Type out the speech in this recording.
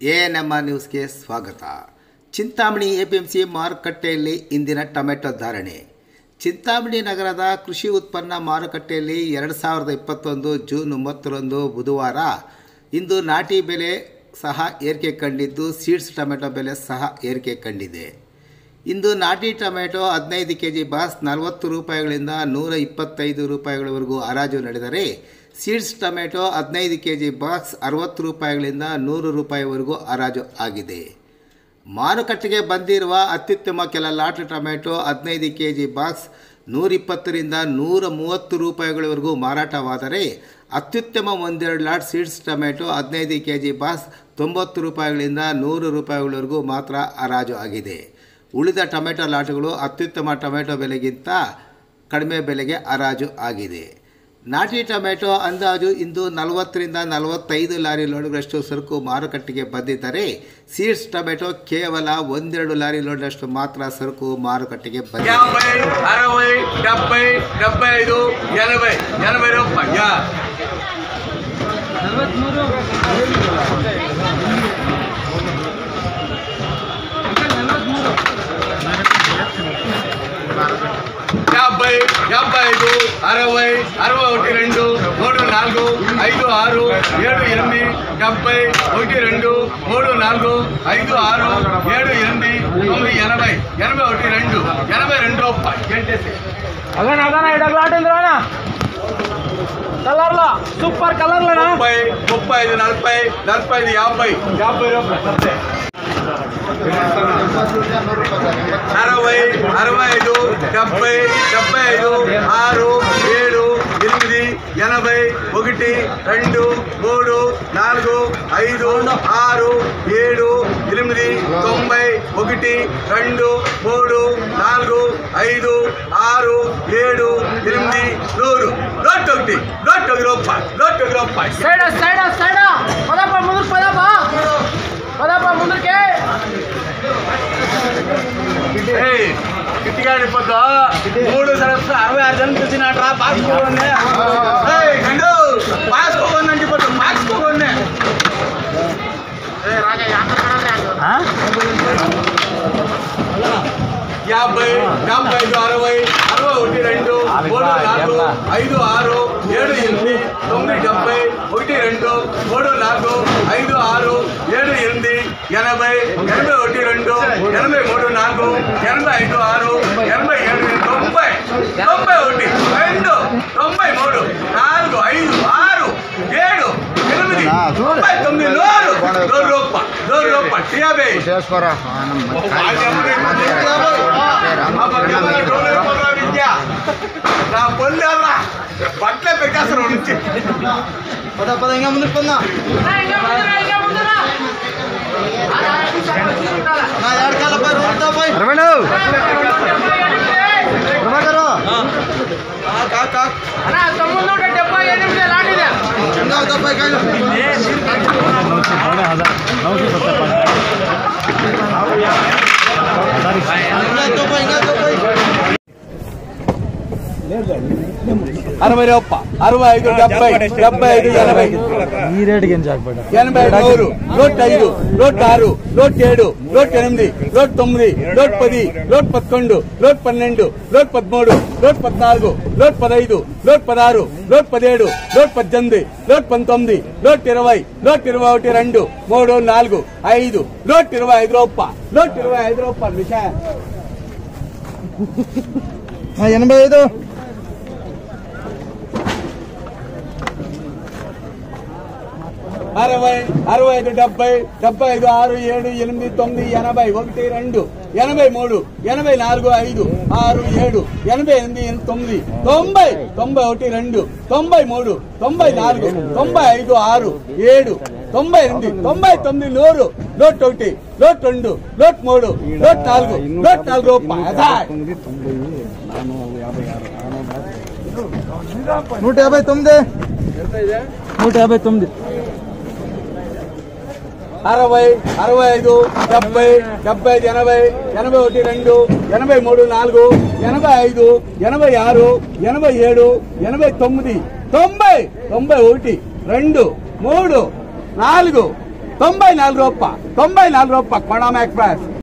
A N M R ನ್ಯೂಸ್ಗೆ ಸ್ವಾಗತ. Chintamani APMC ಮಾರುಕಟ್ಟೆಯಲ್ಲಿ ಇಂದಿನ ಟೊಮೆಟೊ ಧಾರಣೆ. ಚಿಂತಾಮಣಿ ನಗರದ ಕೃಷಿ ಉತ್ಪನ್ನ ಮಾರುಕಟ್ಟೆಯಲ್ಲಿ ಎರಡು ಸಾವಿರದ ಇಪ್ಪತ್ತೊಂದು ಜೂನ್ ಒಂಬತ್ತರಂದು ಬುಧವಾರ ಇಂದು ನಾಟಿ ಬೆಲೆ ಸಹ ಏರಿಕೆ ಕಂಡಿದ್ದು, ಸೀಡ್ಸ್ ಟೊಮೆಟೊ ಬೆಲೆ ಸಹ ಏರಿಕೆ ಕಂಡಿದೆ. ಇಂದು ನಾಟಿ ಟೊಮೆಟೊ ಹದಿನೈದು ಕೆ ಜಿ ಬಾಸ್ ನಲವತ್ತು ರೂಪಾಯಿಗಳಿಂದ ನೂರ ಇಪ್ಪತ್ತೈದು ರೂಪಾಯಿಗಳವರೆಗೂ ಹರಾಜು ನಡೆದರೆ ಸೀಡ್ಸ್ ಟೊಮೆಟೊ ಹದಿನೈದು ಕೆ ಜಿ ಬಾಕ್ಸ್ ಅರವತ್ತು ರೂಪಾಯಿಗಳಿಂದ ನೂರು ರೂಪಾಯಿವರೆಗೂ ಹರಾಜು ಆಗಿದೆ. ಮಾರುಕಟ್ಟೆಗೆ ಬಂದಿರುವ ಅತ್ಯುತ್ತಮ ಕೆಲ ಲಾಟ್ ಟೊಮೆಟೊ ಹದಿನೈದು ಕೆ ಜಿ ಬಾಕ್ಸ್ ನೂರಿಪ್ಪತ್ತರಿಂದ ನೂರ ಮೂವತ್ತು ರೂಪಾಯಿಗಳವರೆಗೂ ಮಾರಾಟವಾದರೆ ಅತ್ಯುತ್ತಮ ಒಂದೆರಡು ಲಾಟ್ ಸೀಡ್ಸ್ ಟೊಮೆಟೊ ಹದಿನೈದು ಕೆ ಜಿ ಬಾಕ್ಸ್ ತೊಂಬತ್ತು ರೂಪಾಯಿಗಳಿಂದ ನೂರು ರೂಪಾಯಿಗಳವರೆಗೂ ಮಾತ್ರ ಹರಾಜು ಆಗಿದೆ. ಉಳಿದ ಟೊಮೆಟೊ ಲಾಟ್ಗಳು ಅತ್ಯುತ್ತಮ ಟೊಮೆಟೊ ಬೆಲೆಗಿಂತ ಕಡಿಮೆ ಬೆಲೆಗೆ ಹರಾಜು ಆಗಿದೆ. ನಾಟಿ ಟೊಮೆಟೊ ಅಂದಾಜು ಇಂದು ನಲವತ್ತರಿಂದ ನಲವತ್ತೈದು ಲಾರಿ ಲೋಡ್ಗಳಷ್ಟು ಸರಕು ಮಾರುಕಟ್ಟೆಗೆ ಬಂದಿದ್ದರೆ ಸೀಡ್ಸ್ ಟೊಮೆಟೊ ಕೇವಲ ಒಂದೆರಡು ಲಾರಿ ಲೋಡ್ನಷ್ಟು ಮಾತ್ರ ಸರಕು ಮಾರುಕಟ್ಟೆಗೆ ಬಂದಿದೆ ಅರವೈ ಡಬ್ಬೈ ಡಬ್ಬೈದು యాభై యాభై ఐదు అరవై అరవై ఒకటి రెండు మూడు నాలుగు ఐదు ఆరు ఏడు ఎనిమిది డెబ్బై ఒకటి రెండు మూడు నాలుగు ఐదు ఆరు ఏడు ఎనిమిది తొమ్మిది ఎనభై ఎనభై ఒకటి రెండు ఎనభై రెండు గ్లాట్ ఇంద్రానా కలర్లా? సూపర్ కలర్లనా? ముప్పై ముప్పై ఐదు నలభై నలభై ఐదు యాభై. యాభై రూపాయలు అరవై అరవై ఐదు డెబ్బై డెబ్బై ఐదు ఆరు ఏడు ఎనిమిది ఎనభై ఒకటి రెండు మూడు నాలుగు ఐదు ఆరు ఏడు ఎనిమిది తొంభై ఒకటి రెండు మూడు నాలుగు ఐదు ఆరు ఏడు ఎనిమిది నూరు. నూట ఒకటి నూట ఒకటి రూపాయి నూట ఒకటి రూపాయి. పదప ముందు పదప పదప ఏయ్, గట్టిగా అడిపోతా మూడు సరస్సు అరవై ఆరు జనం చూసినట్రా పాసుకోండి గండు పాసుకోండి అంటే పోతా పాసుకోండి యాభై డెబ్బై ఐదు అరవై అరవై ఒకటి రెండు మూడు నాలుగు ఐదు ఆరు ఏడు ఎనిమిది తొమ్మిది డెబ్బై ఒకటి రెండు మూడు నాలుగు ఐదు ఆరు ఏడు ఎనిమిది ఎనభై ఎనభై ఒకటి రెండు ఎనభై మూడు నాలుగు ఎనభై ఐదు ఆరు ఎనభై ఏడు తొంభై తొంభై ఒకటి రెండు తొంభై మూడు నాలుగు ఐదు ఆరు ఏడు ఎనిమిది తొంభై తొమ్మిది నూరు నూరు రూపాయలు నూరు రూపాయలు యాభై చేసుకోరా నా పొల్లేరా బట్టలే పెట్టేస్తారు నుంచి పద పద ఇంకా ముందుకు పొందా अरविंद करो అరవై రూపాయ. అరవై ఐదు డెబ్బై. డెబ్బై ఐదు ఎనభై. ఈ రేటుకి ఎనభై నూరు నూట ఐదు నూట ఆరు నూట ఏడు నూట ఎనిమిది నూట తొమ్మిది నూట పది నూట పదకొండు నూట పన్నెండు నూట పదమూడు నూట పద్నాలుగు నూట పదహైదు నూట పదహారు నూట పదిహేడు నూట పద్దెనిమిది నూట పంతొమ్మిది నూట ఇరవై నూట ఇరవై ఒకటి రెండు మూడు నాలుగు ఐదు నూట ఇరవై ఐదు రూపాయలు నూట ఇరవై ఐదు రూపాయలు విషయం ఎనభై ఐదు. అరవై అరవై ఐదు డెబ్బై డెబ్బై ఐదు ఆరు ఏడు ఎనిమిది తొమ్మిది ఎనభై ఒకటి రెండు ఎనభై మూడు ఎనభై నాలుగు ఐదు ఆరు ఏడు ఎనభై ఎనిమిది తొమ్మిది తొంభై తొంభై ఒకటి రెండు తొంభై మూడు తొంభై నాలుగు తొంభై ఐదు ఆరు ఏడు తొంభై ఎనిమిది తొంభై తొమ్మిది నూరు నూట ఒకటి నూట రెండు నూట మూడు నూట నాలుగు నూట నాలుగు నూట యాభై తొమ్మిది. నూట యాభై తొమ్మిది. అరవై అరవై ఐదు డెబ్బై డెబ్బై ఐదు ఎనభై ఎనభై ఒకటి రెండు ఎనభై మూడు నాలుగు ఎనభై ఐదు ఎనభై ఆరు ఎనభై ఏడు ఎనభై తొమ్మిది తొంభై తొంభై ఒకటి రెండు మూడు నాలుగు తొంభై నాలుగు రూపాయ తొంభై నాలుగు రూపాయ కొణామ ఎక్స్ప్రెస్.